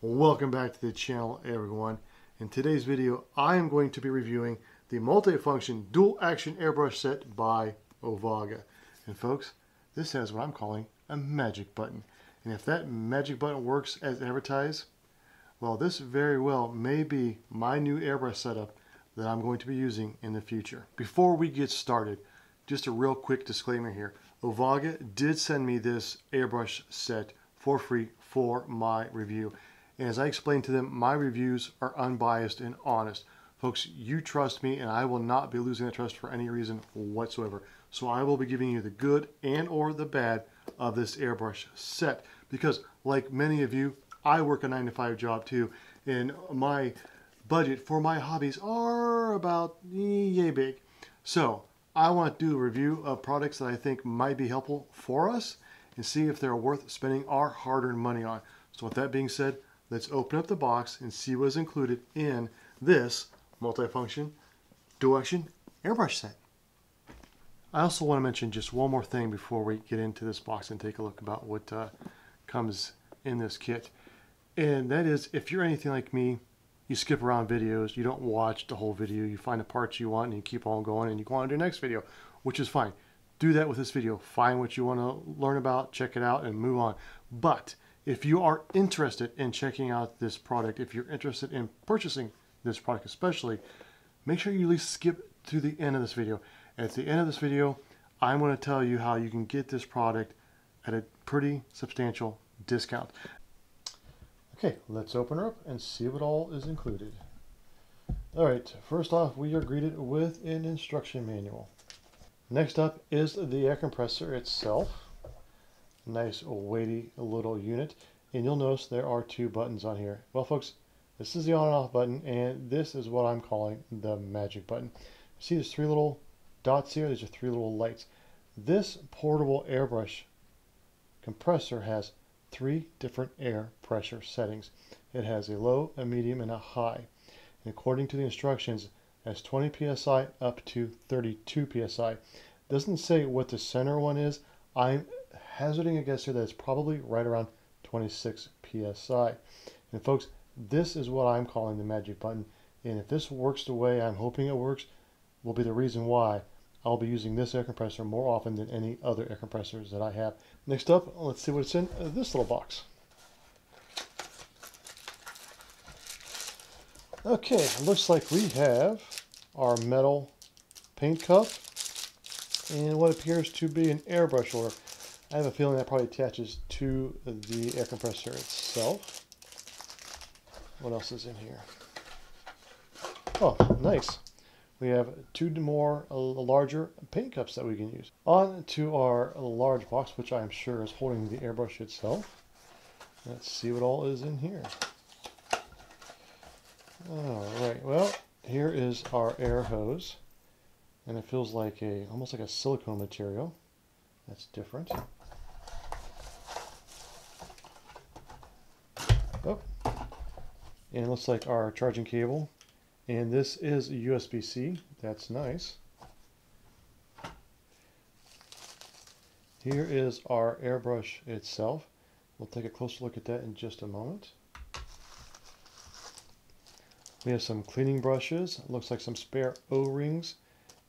Welcome back to the channel everyone. In today's video I am going to be reviewing the multifunction dual action airbrush set by Ovaga. And folks, this has what I'm calling a magic button. And if that magic button works as advertised, well this very well may be my new airbrush setup that I'm going to be using in the future. Before we get started, just a real quick disclaimer here. Ovaga did send me this airbrush set for free for my review. And as I explained to them, my reviews are unbiased and honest. Folks, you trust me and I will not be losing that trust for any reason whatsoever. So I will be giving you the good and or the bad of this airbrush set. Because like many of you, I work a 9 to 5 job too. And my budget for my hobbies are about yay big. So I want to do a review of products that I think might be helpful for us and see if they're worth spending our hard-earned money on. So with that being said, let's open up the box and see what is included in this multifunction dual action airbrush set. I also want to mention just one more thing before we get into this box and take a look about what uh, comes in this kit. And that is, if you're anything like me, you skip around videos, you don't watch the whole video, you find the parts you want and you keep on going and you go on to the next video, which is fine. Do that with this video. Find what you want to learn about, check it out, and move on. But if you are interested in checking out this product, if you're interested in purchasing this product especially, make sure you at least skip to the end of this video. At the end of this video, I'm going to tell you how you can get this product at a pretty substantial discount. Okay, let's open her up and see what all is included. All right, first off, we are greeted with an instruction manual. Next up is the air compressor itself nice weighty little unit. And you'll notice there are two buttons on here. Well, folks, this is the on and off button, and this is what I'm calling the magic button. See there's three little dots here? These are three little lights. This portable airbrush compressor has three different air pressure settings. It has a low, a medium, and a high. And according to the instructions, has 20 psi up to 32 psi. Doesn't say what the center one is. I'm hazarding a guess here that it's probably right around 26 psi. And folks, this is what I'm calling the magic button. And if this works the way I'm hoping it works, will be the reason why I'll be using this air compressor more often than any other air compressors that I have. Next up, let's see what's in uh, this little box. Okay, looks like we have our metal paint cup and what appears to be an airbrush holder. I have a feeling that probably attaches to the air compressor itself. What else is in here? Oh, nice. We have two more uh, larger paint cups that we can use. On to our large box, which I am sure is holding the airbrush itself. Let's see what all is in here. All right, well, here is our air hose. And it feels like a, almost like a silicone material. That's different. And it looks like our charging cable. And this is USB-C. That's nice. Here is our airbrush itself. We'll take a closer look at that in just a moment. We have some cleaning brushes. Looks like some spare O-rings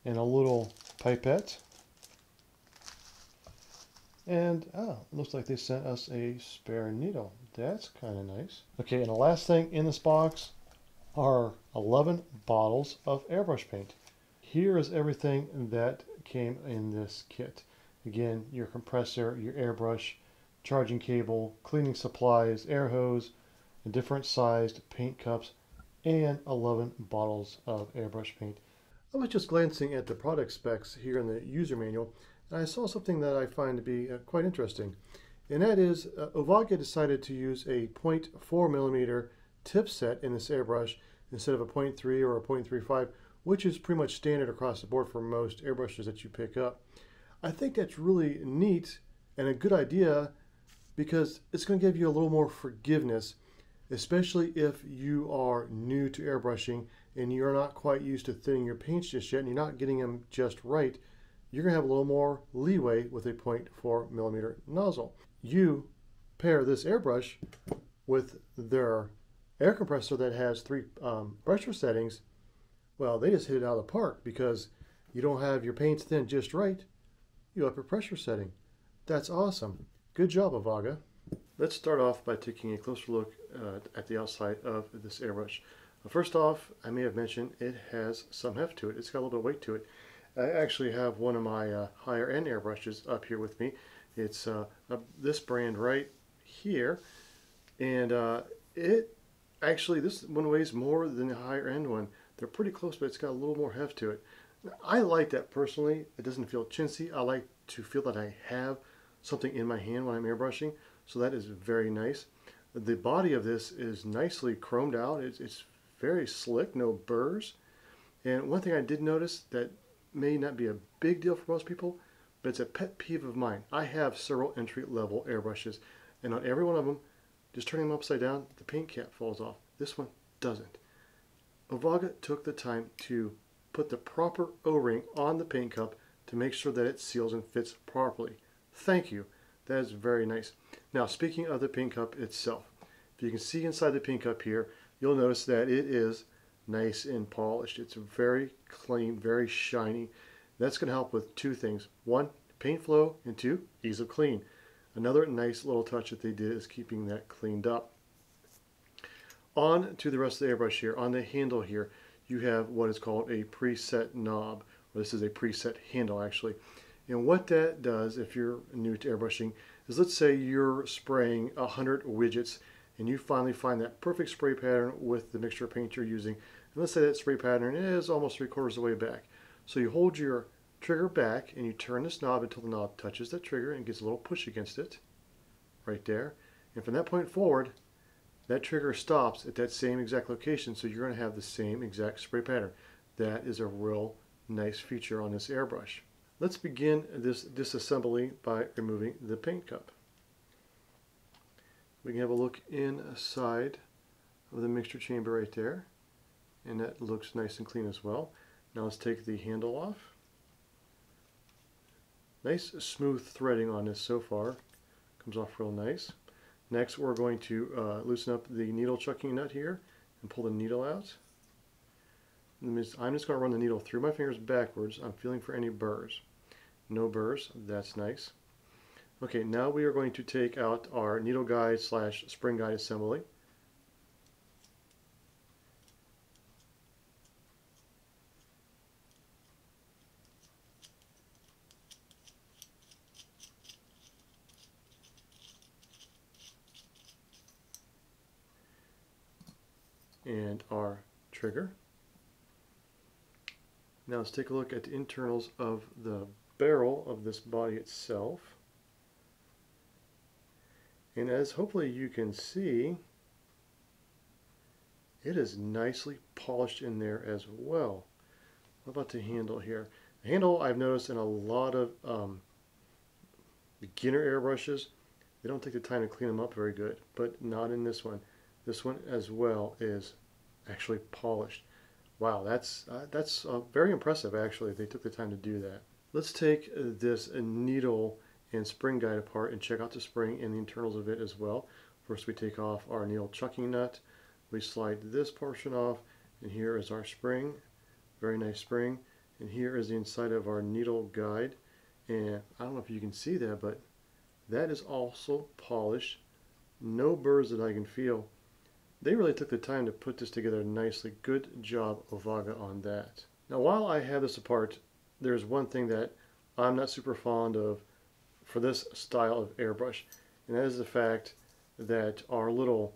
and a little pipette. And, oh, looks like they sent us a spare needle. That's kind of nice. Okay, and the last thing in this box are 11 bottles of airbrush paint. Here is everything that came in this kit. Again, your compressor, your airbrush, charging cable, cleaning supplies, air hose, different sized paint cups, and 11 bottles of airbrush paint. I was just glancing at the product specs here in the user manual and I saw something that I find to be uh, quite interesting. And that is, uh, Ovaga decided to use a 0.4 millimeter tip set in this airbrush instead of a 0.3 or a 0.35, which is pretty much standard across the board for most airbrushes that you pick up. I think that's really neat and a good idea because it's going to give you a little more forgiveness, especially if you are new to airbrushing and you're not quite used to thinning your paints just yet and you're not getting them just right you're going to have a little more leeway with a 0.4 millimeter nozzle. You pair this airbrush with their air compressor that has three um, pressure settings, well, they just hit it out of the park because you don't have your paints thin just right. You up your pressure setting. That's awesome. Good job, Ovaga. Let's start off by taking a closer look uh, at the outside of this airbrush. First off, I may have mentioned it has some heft to it. It's got a little bit of weight to it. I actually have one of my uh, higher end airbrushes up here with me. It's uh, this brand right here. And uh, it actually, this one weighs more than the higher end one. They're pretty close, but it's got a little more heft to it. I like that personally. It doesn't feel chintzy. I like to feel that I have something in my hand when I'm airbrushing. So that is very nice. The body of this is nicely chromed out. It's, it's very slick, no burrs. And one thing I did notice that may not be a big deal for most people, but it's a pet peeve of mine. I have several entry level airbrushes, and on every one of them, just turning them upside down, the paint cap falls off. This one doesn't. Ovaga took the time to put the proper O-ring on the paint cup to make sure that it seals and fits properly. Thank you. That is very nice. Now, speaking of the paint cup itself, if you can see inside the paint cup here, you'll notice that it is nice and polished. It's very clean, very shiny. That's going to help with two things. One, paint flow, and two, ease of clean. Another nice little touch that they did is keeping that cleaned up. On to the rest of the airbrush here. On the handle here, you have what is called a preset knob. Well, this is a preset handle actually. And what that does, if you're new to airbrushing, is let's say you're spraying 100 widgets and you finally find that perfect spray pattern with the mixture of paint you're using. And let's say that spray pattern is almost three quarters of the way back. So you hold your trigger back and you turn this knob until the knob touches that trigger and gets a little push against it right there. And from that point forward, that trigger stops at that same exact location so you're going to have the same exact spray pattern. That is a real nice feature on this airbrush. Let's begin this disassembly by removing the paint cup. We can have a look inside of the mixture chamber right there. And that looks nice and clean as well. Now let's take the handle off. Nice smooth threading on this so far. Comes off real nice. Next we're going to uh, loosen up the needle chucking nut here and pull the needle out. I'm just going to run the needle through my fingers backwards. I'm feeling for any burrs. No burrs, that's nice. Okay, now we are going to take out our needle guide slash spring guide assembly. and our trigger. Now let's take a look at the internals of the barrel of this body itself. And as hopefully you can see, it is nicely polished in there as well. What about the handle here? The handle I've noticed in a lot of um, beginner airbrushes, they don't take the time to clean them up very good, but not in this one. This one as well is actually polished. Wow, that's uh, that's uh, very impressive actually. They took the time to do that. Let's take uh, this needle and spring guide apart and check out the spring and the internals of it as well. First we take off our needle chucking nut. We slide this portion off and here is our spring. Very nice spring. And here is the inside of our needle guide. And I don't know if you can see that, but that is also polished. No burrs that I can feel. They really took the time to put this together nicely. Good job, Ovaga, on that. Now, while I have this apart, there's one thing that I'm not super fond of for this style of airbrush, and that is the fact that our little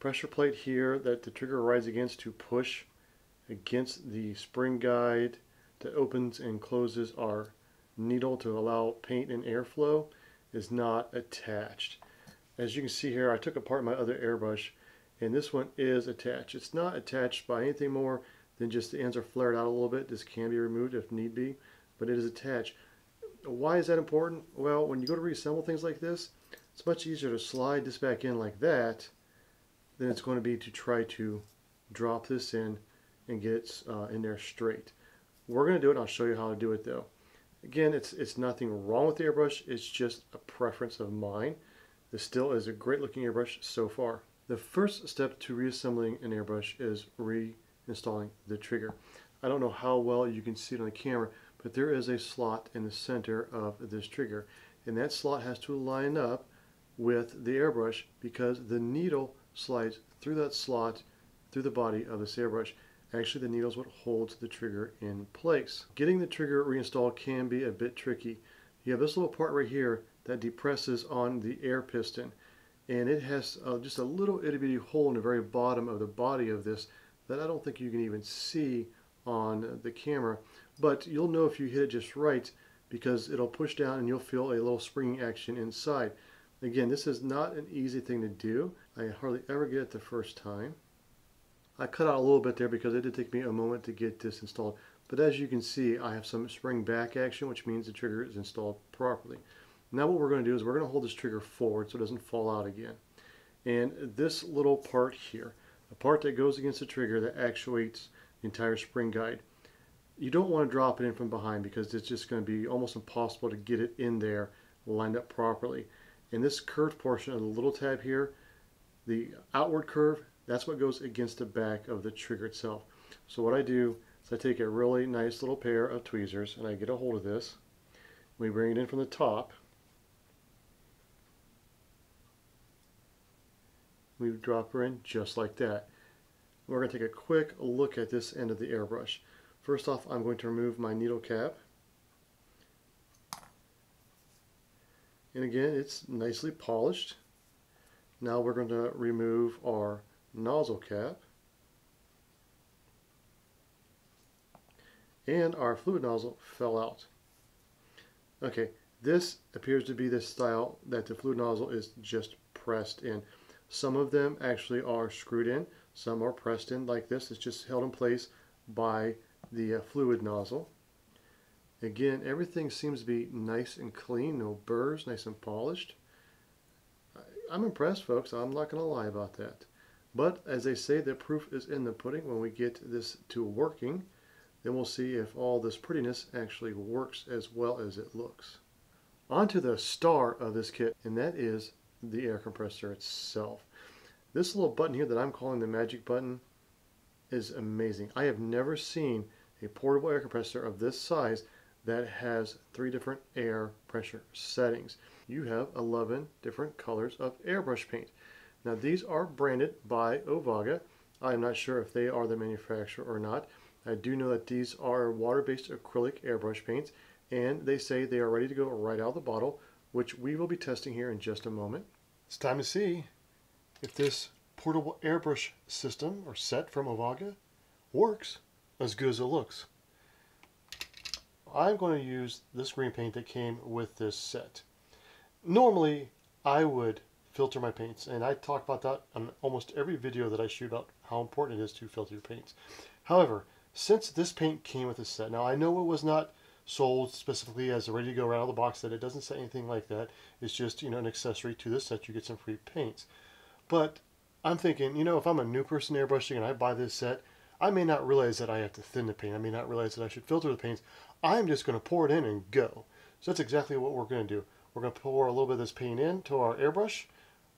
pressure plate here that the trigger rides against to push against the spring guide that opens and closes our needle to allow paint and airflow is not attached. As you can see here, I took apart my other airbrush and this one is attached. It's not attached by anything more than just the ends are flared out a little bit. This can be removed if need be, but it is attached. Why is that important? Well, when you go to reassemble things like this, it's much easier to slide this back in like that than it's going to be to try to drop this in and get it uh, in there straight. We're going to do it I'll show you how to do it though. Again, it's, it's nothing wrong with the airbrush, it's just a preference of mine. This still is a great looking airbrush so far. The first step to reassembling an airbrush is reinstalling the trigger. I don't know how well you can see it on the camera, but there is a slot in the center of this trigger. And that slot has to line up with the airbrush because the needle slides through that slot through the body of this airbrush. Actually, the needle is what holds the trigger in place. Getting the trigger reinstalled can be a bit tricky. You have this little part right here that depresses on the air piston and it has uh, just a little itty bitty hole in the very bottom of the body of this that I don't think you can even see on the camera. But you'll know if you hit it just right because it'll push down and you'll feel a little springing action inside. Again this is not an easy thing to do. I hardly ever get it the first time. I cut out a little bit there because it did take me a moment to get this installed. But as you can see I have some spring back action which means the trigger is installed properly now what we're going to do is we're going to hold this trigger forward so it doesn't fall out again. And this little part here, the part that goes against the trigger that actuates the entire spring guide, you don't want to drop it in from behind because it's just going to be almost impossible to get it in there lined up properly. And this curved portion of the little tab here, the outward curve, that's what goes against the back of the trigger itself. So what I do is I take a really nice little pair of tweezers and I get a hold of this. We bring it in from the top we drop her in just like that. We're going to take a quick look at this end of the airbrush. First off, I'm going to remove my needle cap. And again, it's nicely polished. Now we're going to remove our nozzle cap. And our fluid nozzle fell out. Okay, this appears to be the style that the fluid nozzle is just pressed in. Some of them actually are screwed in, some are pressed in like this. It's just held in place by the uh, fluid nozzle. Again, everything seems to be nice and clean, no burrs, nice and polished. I'm impressed, folks. I'm not going to lie about that. But as they say, the proof is in the pudding. When we get this to working, then we'll see if all this prettiness actually works as well as it looks. On to the star of this kit, and that is the air compressor itself. This little button here that I'm calling the magic button is amazing. I have never seen a portable air compressor of this size that has three different air pressure settings. You have 11 different colors of airbrush paint. Now these are branded by Ovaga. I'm not sure if they are the manufacturer or not. I do know that these are water-based acrylic airbrush paints and they say they are ready to go right out of the bottle which we will be testing here in just a moment. It's time to see if this portable airbrush system or set from Ovaga works as good as it looks. I'm going to use this green paint that came with this set. Normally, I would filter my paints, and I talk about that on almost every video that I shoot about how important it is to filter your paints. However, since this paint came with this set, now I know it was not sold specifically as a ready to go out of the box set. It doesn't say anything like that. It's just, you know, an accessory to this set. You get some free paints. But I'm thinking, you know, if I'm a new person airbrushing and I buy this set, I may not realize that I have to thin the paint. I may not realize that I should filter the paints. I'm just going to pour it in and go. So that's exactly what we're going to do. We're going to pour a little bit of this paint into our airbrush.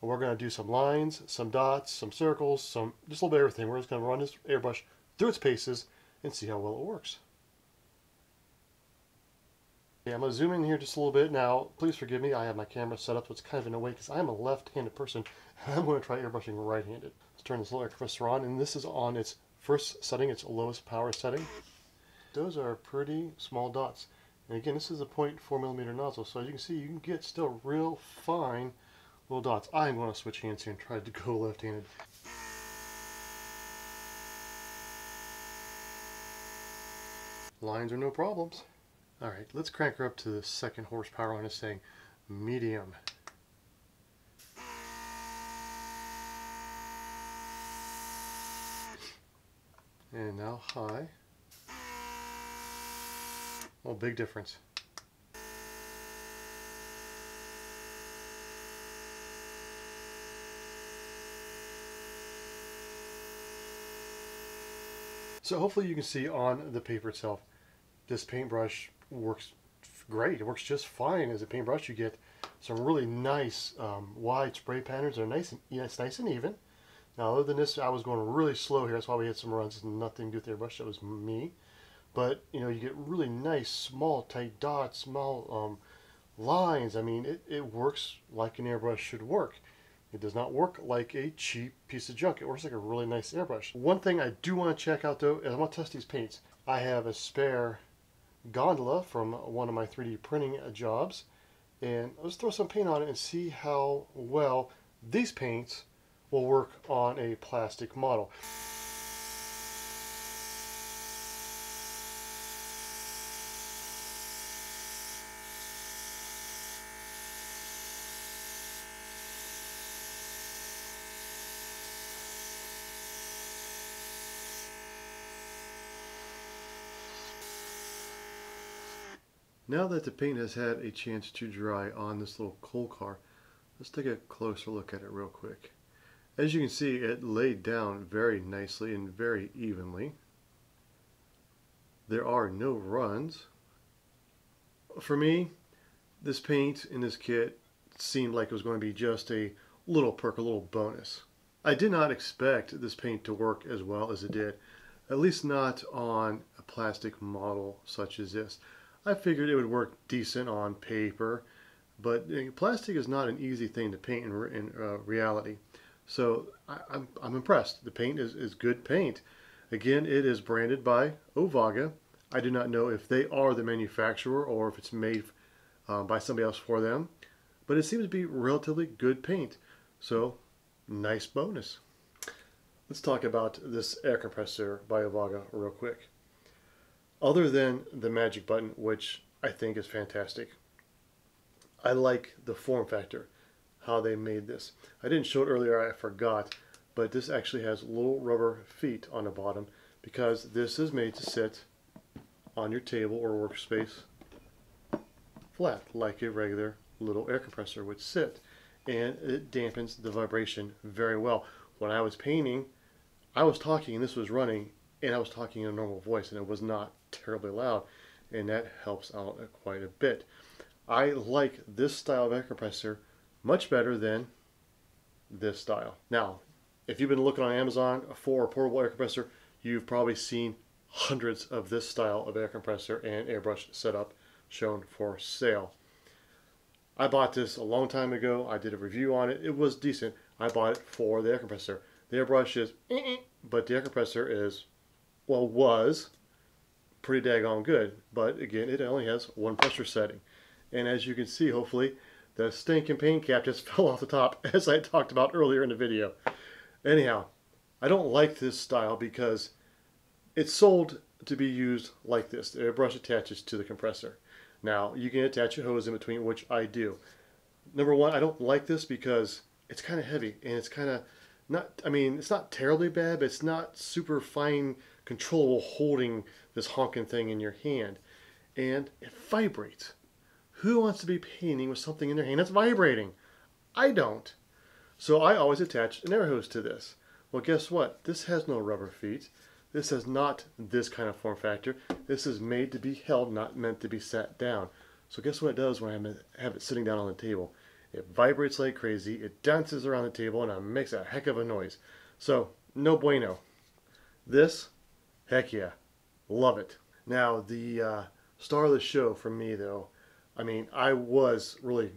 And we're going to do some lines, some dots, some circles, some just a little bit of everything. We're just going to run this airbrush through its paces and see how well it works. Yeah, I'm going to zoom in here just a little bit. Now, please forgive me. I have my camera set up so it's kind of in a way because I'm a left-handed person. I'm going to try airbrushing right-handed. Let's turn this little air compressor on, and this is on its first setting, its lowest power setting. Those are pretty small dots. And again, this is a 0.4 millimeter nozzle, so as you can see, you can get still real fine little dots. I'm going to switch hands here and try to go left-handed. Lines are no problems. All right, let's crank her up to the second horsepower on this thing, medium. And now high. Oh, big difference. So hopefully you can see on the paper itself, this paintbrush works great. It works just fine as a paintbrush. You get some really nice um, wide spray patterns. They're nice and it's nice and even. Now, other than this, I was going really slow here. That's why we had some runs. Nothing to do with the airbrush. That was me. But, you know, you get really nice, small, tight dots, small um, lines. I mean, it, it works like an airbrush should work. It does not work like a cheap piece of junk. It works like a really nice airbrush. One thing I do want to check out, though, is I want to test these paints. I have a spare gondola from one of my 3D printing jobs. And let's throw some paint on it and see how well these paints will work on a plastic model. Now that the paint has had a chance to dry on this little coal car, let's take a closer look at it real quick. As you can see, it laid down very nicely and very evenly. There are no runs. For me, this paint in this kit seemed like it was going to be just a little perk, a little bonus. I did not expect this paint to work as well as it did, at least not on a plastic model such as this. I figured it would work decent on paper, but plastic is not an easy thing to paint in, in uh, reality. So I, am I'm, I'm impressed. The paint is, is good paint. Again, it is branded by Ovaga. I do not know if they are the manufacturer or if it's made uh, by somebody else for them, but it seems to be relatively good paint. So nice bonus. Let's talk about this air compressor by Ovaga real quick other than the magic button, which I think is fantastic. I like the form factor, how they made this. I didn't show it earlier, I forgot, but this actually has little rubber feet on the bottom because this is made to sit on your table or workspace flat like a regular little air compressor would sit and it dampens the vibration very well. When I was painting, I was talking and this was running and I was talking in a normal voice and it was not terribly loud and that helps out quite a bit. I like this style of air compressor much better than this style. Now, if you've been looking on Amazon for a portable air compressor, you've probably seen hundreds of this style of air compressor and airbrush setup shown for sale. I bought this a long time ago. I did a review on it. It was decent. I bought it for the air compressor. The airbrush is, eh, eh, but the air compressor is well, was pretty daggone good. But again, it only has one pressure setting. And as you can see, hopefully, the stinking paint cap just fell off the top, as I talked about earlier in the video. Anyhow, I don't like this style because it's sold to be used like this. The airbrush attaches to the compressor. Now, you can attach a hose in between, which I do. Number one, I don't like this because it's kind of heavy and it's kind of not, I mean, it's not terribly bad, but it's not super fine controllable holding this honking thing in your hand. And it vibrates. Who wants to be painting with something in their hand that's vibrating? I don't. So I always attach an air hose to this. Well, guess what? This has no rubber feet. This has not this kind of form factor. This is made to be held, not meant to be sat down. So guess what it does when I have it sitting down on the table? It vibrates like crazy, it dances around the table, and it makes a heck of a noise. So, no bueno. This Heck yeah. Love it. Now, the uh, star of the show for me, though, I mean, I was really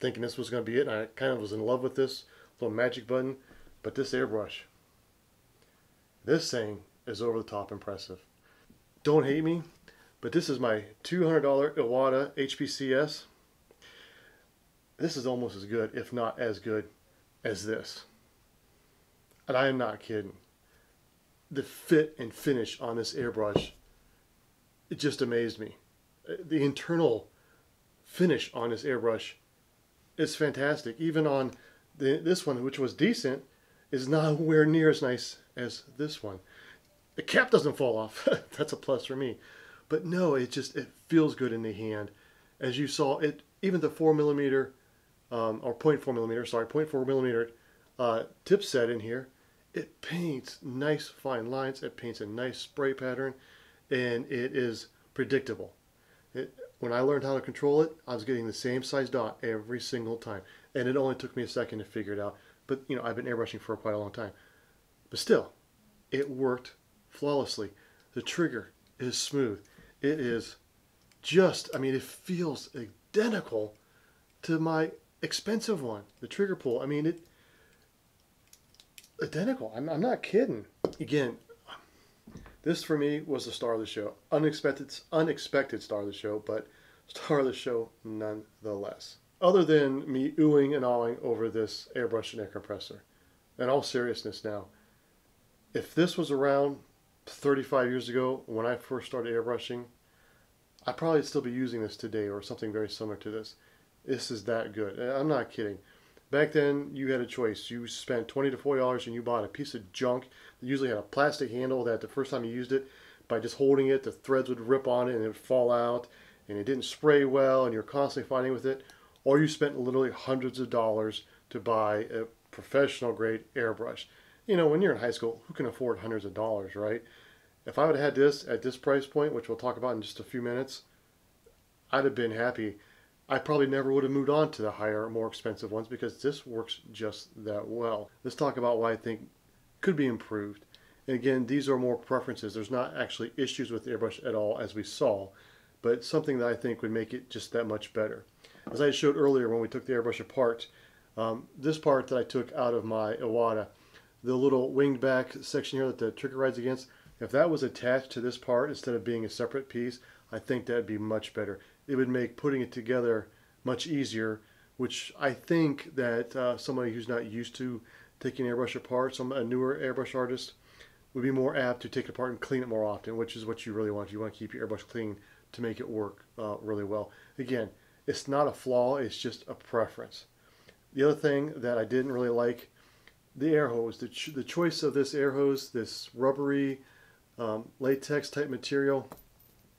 thinking this was going to be it, and I kind of was in love with this little magic button, but this airbrush, this thing is over the top impressive. Don't hate me, but this is my $200 Iwata HPCS. This is almost as good, if not as good, as this. And I am not kidding the fit and finish on this airbrush, it just amazed me. Uh, the internal finish on this airbrush is fantastic. Even on the, this one, which was decent, is nowhere near as nice as this one. The cap doesn't fall off. That's a plus for me. But no, it just it feels good in the hand. As you saw, it even the four millimeter um, or 0.4 millimeter, sorry, 0.4 millimeter uh, tip set in here it paints nice fine lines. It paints a nice spray pattern, and it is predictable. It, when I learned how to control it, I was getting the same size dot every single time, and it only took me a second to figure it out. but you know I've been airbrushing for quite a long time. But still, it worked flawlessly. The trigger is smooth. It is just, I mean, it feels identical to my expensive one, the trigger pull. I mean, it identical. I'm, I'm not kidding. Again, this for me was the star of the show. Unexpected, unexpected star of the show, but star of the show nonetheless. Other than me oohing and awing over this airbrush and air compressor. In all seriousness now, if this was around 35 years ago when I first started airbrushing, I'd probably still be using this today or something very similar to this. This is that good. I'm not kidding. Back then, you had a choice. You spent 20 to $40 and you bought a piece of junk that usually had a plastic handle that the first time you used it, by just holding it, the threads would rip on it and it would fall out and it didn't spray well and you're constantly fighting with it. Or you spent literally hundreds of dollars to buy a professional grade airbrush. You know, when you're in high school, who can afford hundreds of dollars, right? If I would have had this at this price point, which we'll talk about in just a few minutes, I'd have been happy. I probably never would have moved on to the higher, more expensive ones because this works just that well. Let's talk about what I think could be improved. And again, these are more preferences. There's not actually issues with the airbrush at all, as we saw, but something that I think would make it just that much better. As I showed earlier when we took the airbrush apart, um, this part that I took out of my Iwata, the little winged back section here that the trigger rides against, if that was attached to this part instead of being a separate piece, I think that'd be much better. It would make putting it together much easier, which I think that uh, somebody who's not used to taking airbrush apart, some a newer airbrush artist, would be more apt to take it apart and clean it more often, which is what you really want. You want to keep your airbrush clean to make it work uh, really well. Again, it's not a flaw, it's just a preference. The other thing that I didn't really like, the air hose. The, ch the choice of this air hose, this rubbery um, latex type material,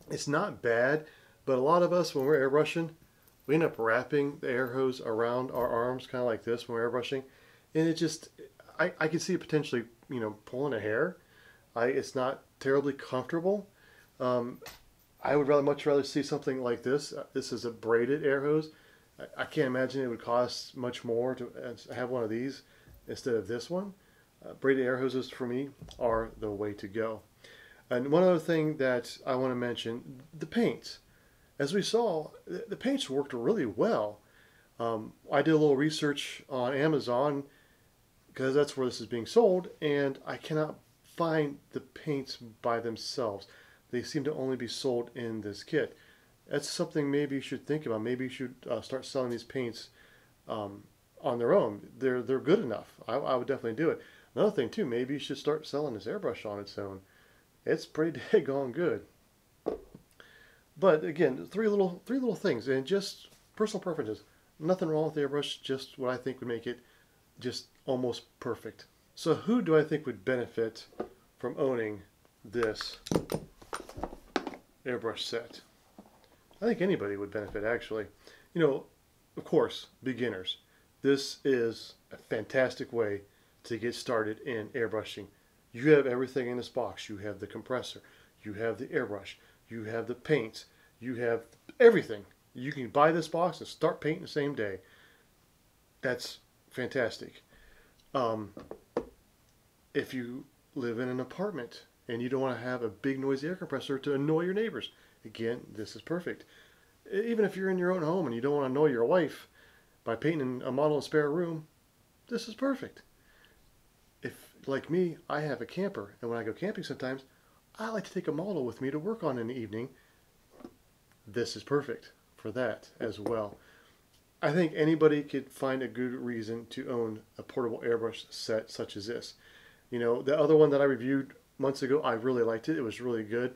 it's not bad, but a lot of us, when we're airbrushing, we end up wrapping the air hose around our arms, kind of like this when we're airbrushing, and it just, I, I can see it potentially, you know, pulling a hair. I, it's not terribly comfortable. Um, I would rather much rather see something like this. Uh, this is a braided air hose. I, I can't imagine it would cost much more to uh, have one of these instead of this one. Uh, braided air hoses for me are the way to go. And one other thing that I want to mention, the paints. As we saw, the paints worked really well. Um, I did a little research on Amazon because that's where this is being sold, and I cannot find the paints by themselves. They seem to only be sold in this kit. That's something maybe you should think about. Maybe you should uh, start selling these paints um, on their own. They're they're good enough. I, I would definitely do it. Another thing too, maybe you should start selling this airbrush on its own it's pretty daggone good. But again, three little three little things and just personal preferences. Nothing wrong with the airbrush, just what I think would make it just almost perfect. So who do I think would benefit from owning this airbrush set? I think anybody would benefit actually. You know, of course, beginners. This is a fantastic way to get started in airbrushing. You have everything in this box. You have the compressor, you have the airbrush, you have the paints, you have everything. You can buy this box and start painting the same day. That's fantastic. Um, if you live in an apartment and you don't want to have a big noisy air compressor to annoy your neighbors, again, this is perfect. Even if you're in your own home and you don't want to annoy your wife by painting a model in a spare room, this is perfect if, like me, I have a camper, and when I go camping sometimes, I like to take a model with me to work on in the evening. This is perfect for that as well. I think anybody could find a good reason to own a portable airbrush set such as this. You know, the other one that I reviewed months ago, I really liked it. It was really good.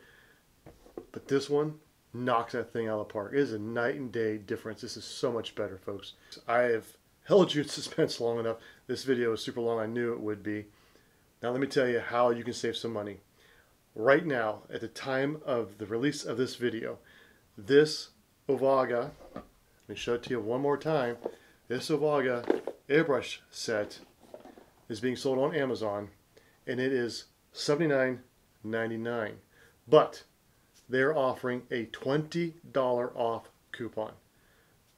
But this one knocks that thing out of the park. It is a night and day difference. This is so much better, folks. I have held you in suspense long enough. This video is super long. I knew it would be. Now let me tell you how you can save some money. Right now, at the time of the release of this video, this Ovaga, let me show it to you one more time, this Ovaga airbrush set is being sold on Amazon and it is $79.99. But they're offering a $20 off coupon.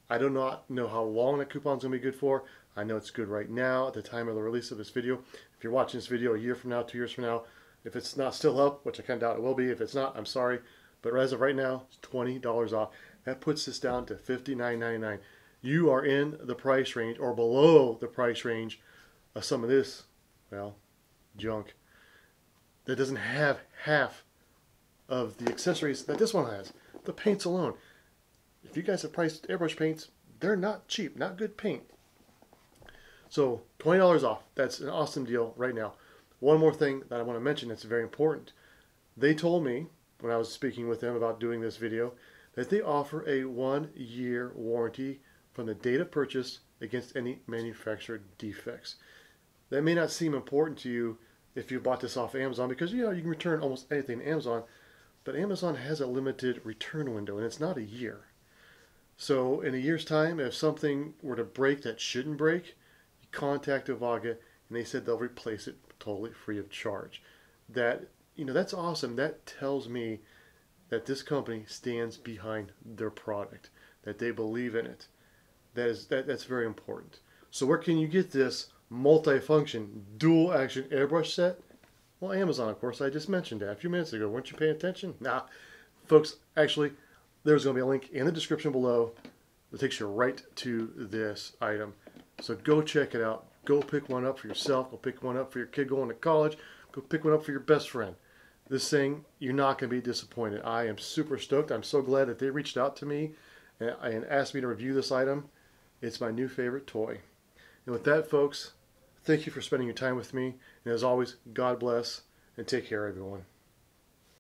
I do not know how long that coupon is going to be good for. I know it's good right now at the time of the release of this video. If you're watching this video a year from now, two years from now, if it's not still up, which I kind of doubt it will be, if it's not, I'm sorry. But as of right now, it's $20 off. That puts this down to $59.99. You are in the price range or below the price range of some of this, well, junk that doesn't have half of the accessories that this one has. The paints alone. If you guys have priced airbrush paints, they're not cheap, not good paint. So $20 off. That's an awesome deal right now. One more thing that I want to mention that's very important. They told me when I was speaking with them about doing this video that they offer a one year warranty from the date of purchase against any manufacturer defects. That may not seem important to you if you bought this off Amazon because you know you can return almost anything to Amazon, but Amazon has a limited return window and it's not a year. So in a year's time, if something were to break that shouldn't break, you contact Ovaga and they said they'll replace it totally free of charge. That you know that's awesome. That tells me that this company stands behind their product, that they believe in it. That is that, that's very important. So where can you get this multi-function dual action airbrush set? Well, Amazon, of course. I just mentioned that a few minutes ago. Weren't you paying attention? Nah, folks. Actually, there's going to be a link in the description below that takes you right to this item. So go check it out. Go pick one up for yourself. Go pick one up for your kid going to college. Go pick one up for your best friend. This thing, you're not going to be disappointed. I am super stoked. I'm so glad that they reached out to me and, and asked me to review this item. It's my new favorite toy. And with that, folks, thank you for spending your time with me. And as always, God bless and take care, everyone.